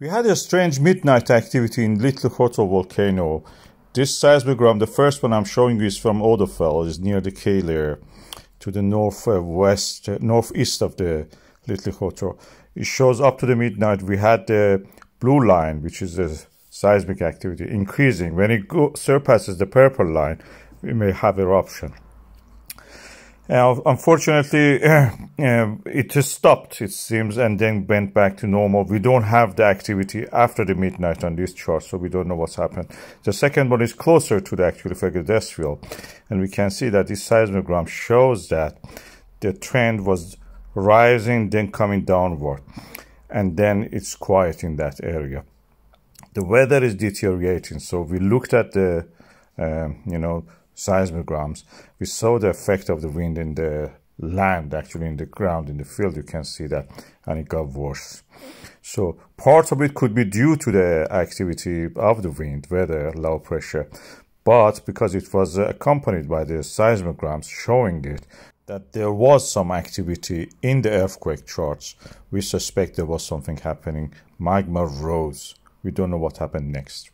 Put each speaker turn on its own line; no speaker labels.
We had a strange midnight activity in Litli-Hrútur volcano. This seismogram, the first one I'm showing you is from Odefell, is near the Keilir to the northwest, northeast of the Litli-Hrútur. It shows up to the midnight. We had the blue line, which is the seismic activity, increasing. When it go, surpasses the purple line, we may have eruption. Uh, unfortunately, uh, it has stopped, it seems, and then went back to normal. We don't have the activity after the midnight on this chart, so we don't know what's happened. The second one is closer to the actual Fagradalsfjall, and we can see that this seismogram shows that the trend was rising, then coming downward, and then it's quiet in that area. The weather is deteriorating, so we looked at the, um, you know, seismograms, we saw the effect of the wind in the land, actually in the ground, in the field, you can see that, and it got worse. So part of it could be due to the activity of the wind, weather, low pressure, but because it was accompanied by the seismograms showing it, that there was some activity in the earthquake charts, we suspect there was something happening. Magma rose. We don't know what happened next.